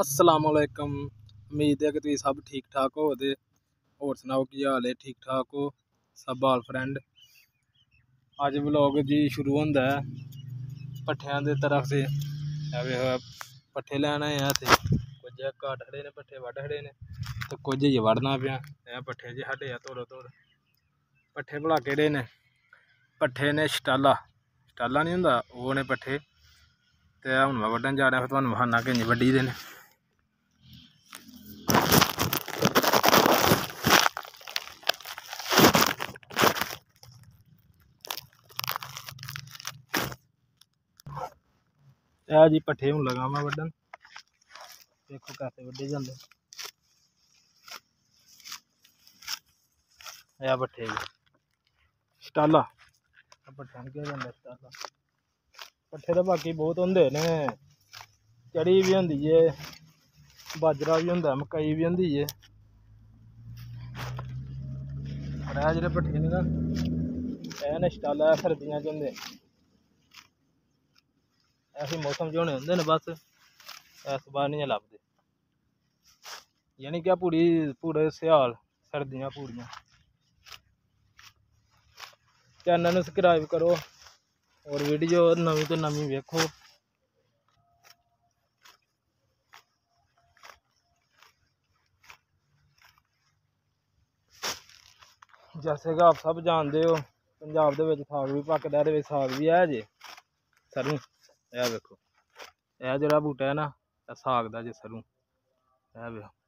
ਅਸਲਾਮ ਵਾਲੇਕਮ ਉਮੀਦ ਹੈ ਕਿ ਤੁਸੀਂ ਸਭ ਠੀਕ ਠਾਕ ਹੋ ਹੋਵੋਗੇ। ਹੋਰ ਸੁਣਾਓ, ਕੀ ਹਾਲ ਹੈ? ਠੀਕ ਠਾਕ ਹੋ? ਸਭ ਆਲ ਫਰੈਂਡ। ਅੱਜ ਵਲੌਗ ਜੀ ਸ਼ੁਰੂ ਹੁੰਦਾ ਹੈ। ਪੱਠਿਆਂ ਦੇ ਤਰਫ ਸੇ। ਆਵੇ ਹੋਇਆ ਪੱਠੇ ਲੈਣ ਆਏ ਆ ਤੇ ਕੁਝ ਘਾਟ ਖੜੇ ਨੇ, ਪੱਠੇ ਵੱਢ ਖੜੇ ਨੇ। ਤੇ ਕੁਝ ਹੀ ਵੜਨਾ ਪਿਆ। ਇਹ ਪੱਠੇ ਜੇ ਸਾਡੇ ਆ ਤੋੜੋ ਤੋੜ। ਪੱਠੇ ਭਲਾ ਕਿਹੜੇ ਨੇ? ਪੱਠੇ ਨੇ ਸਟਾਲਾ। ਸਟਾਲਾ ਨਹੀਂ ਹੁੰਦਾ, ਉਹ ਨੇ ਪੱਠੇ। ਤੇ ਹੁਣ ਮੈਂ ਵੱਢਣ ਜਾ ਰਿਹਾ, ਫਿਰ ਤੁਹਾਨੂੰ ਵਹਾਨਾ ਕਿੰਨੀ ਵੱਡੀ ਦੇ ਨੇ। ਇਹ ਜੀ ਪੱਠੇ ਹੁਣ ਲਗਾਵਾਂ ਵੱਢਣ। ਦੇਖੋ ਕਾਸੇ ਵੱਢੇ ਜਾਂਦੇ। ਇਹ ਪੱਠੇ ਜੀ। ਸਟਾਲਾ। ਆ ਕਿਹਾ ਜਾਂਦਾ ਸਟਾਲਾ। ਪੱਠੇ ਤਾਂ ਬਾਕੀ ਬਹੁਤ ਹੁੰਦੇ ਨੇ। ਚੜੀ ਵੀ ਹੁੰਦੀ ਏ, ਬਾਜਰਾ ਵੀ ਹੁੰਦਾ, ਮਕਈ ਵੀ ਹੁੰਦੀ ਏ। ਪਰ ਇਹ ਜਿਹੜੇ ਪੱਠੇ ਨੇ ਨਾ, ਇਹ ਨੇ ਸਟਾਲਾ ਸਰਦੀਆਂ ਚ ਹੁੰਦੇ। ਐਸੇ ਮੌਸਮ 'ਚ ਹੋਣੇ ਹੁੰਦੇ ਨੇ ਬਸ, ਇਸ ਵਾਰ ਨਹੀਂ ਲੱਭਦੇ। ਯਾਨੀ ਕਿ ਆ ਪੂਰੀ ਪੂਰੇ ਸਿਆਲ, ਸਰਦੀਆਂ ਪੂਰੀਆਂ ਚੈਨਲ ਨੂੰ ਸਬਸਕ੍ਰਾਈਬ ਕਰੋ ਔਰ ਵੀਡੀਓ ਨਵੀਂ ਤੋਂ ਨਵੀਂ ਵੇਖੋ। ਜੈਸੇ ਕਿ ਆਪ ਸਭ ਜਾਣਦੇ ਹੋ, ਪੰਜਾਬ ਦੇ ਵਿੱਚ ਸਾਗ ਵੀ ਪੱਕਦਾ ਇਹਦੇ ਵਿੱਚ ਸਾਗ ਵੀ ਹੈ ਜੇ। ਸਰੋਂ ਇਹ ਵੇਖੋ। ਇਹ ਜਿਹੜਾ ਬੂਟਾ ਹੈ ਨਾ ਇਹ ਸਾਗ ਦਾ ਜੇ ਸਰੋਂ ਇਹ ਵੇਖੋ।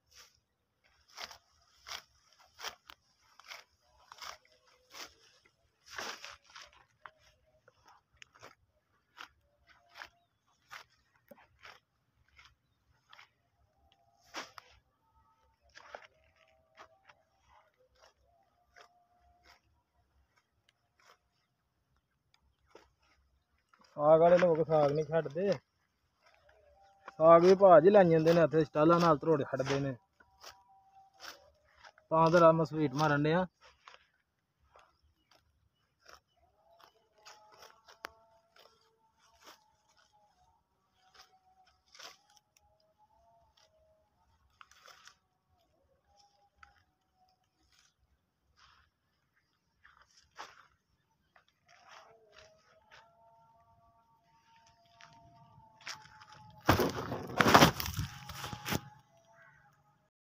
ਸਾਗ ਵਾਲੇ ਲੋਕ ਸਾਗ ਨਹੀਂ ਛੱਡਦੇ। ਸਾਗ ਵੀ ਭਾਜ ਹੀ ਜਾਂਦੇ ਨੇ ਇੱਥੇ, ਸਟਾਲਾਂ ਨਾਲ ਧਰੋੜੇ ਛੱਡਦੇ ਨੇ। ਤਾਂ ਤਾਂ ਮੈਂ ਸਵੀਟ ਮਾਰਨ ਆ